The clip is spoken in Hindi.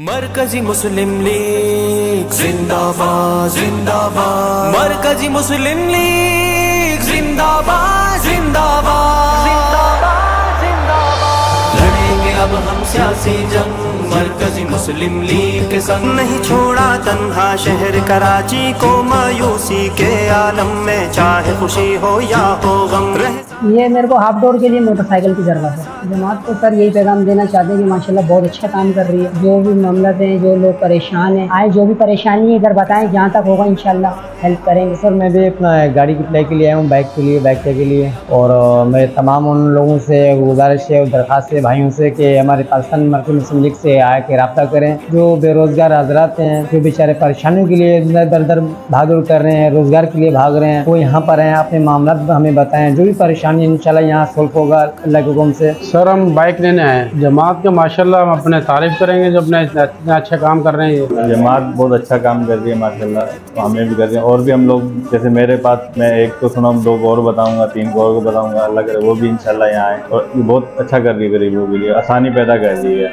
मरकजी मुस्लिम लीग जिंदाबाद जिंदाबाद। मरकजी मुस्लिम लीग जिंदाबाद जिंदाबाद। जिंदाबाद जिंदाबाद। लड़ेंगे अब हम सियासी जंग। मरकजी मुस्लिम लीग के संग। नहीं छोड़ा तन्हा शहर कराची को मायूसी के आलम में चाहे खुशी हो या हो गम। ये मेरे को हाफ़ डोर के लिए मोटरसाइकिल की ज़रूरत है। जमात को सर यही पैगाम देना चाहते हैं कि माशाल्लाह बहुत अच्छा काम कर रही है। जो भी मामला हैं, जो लोग परेशान हैं, आए जो भी परेशानी है इधर बताएँ जहाँ तक होगा, इंशाल्लाह हेल्प करेंगे। सर, मैं भी अपना गाड़ी की अप्लाई के लिए आया हूँ बाइक के लिए बाइक के लिए। और मेरे तमाम उन लोगों से, गुजारिश है दरख्वास्त है भाइयों से कि हमारे पाकिस्तान मरकज मुस्लिम लीग से आया के रब्ता करें। जो बेरोजगार हजरात हैं, जो बेचारे परेशानियों के लिए दर दर भाग कर रहे हैं, रोज़गार के लिए भाग रहे हैं, वो यहाँ पर हैं। अपने मामला हमें बताएँ, जो भी परेशानी है इंशाल्लाह यहाँ सोल्व होगा अल्लाह के हुक्म से? सर हम बाइक लेने आए हैं। जमात के माशाल्लाह हम अपने तारीफ़ करेंगे जो अपने इतना अच्छा काम कर रहे हैं जमात बहुत अच्छा काम कर रही है माशाल्लाह। तो हमें भी कर रही है। और भी हम लोग जैसे मेरे पास मैं एक तो सुना दो को और बताऊँगा तीन को और को बताऊँगा अल्लाह करे वो भी इनशाला यहाँ आए। और बहुत अच्छा कर रही है गरीबों के लिए आसानी पैदा कर रही है।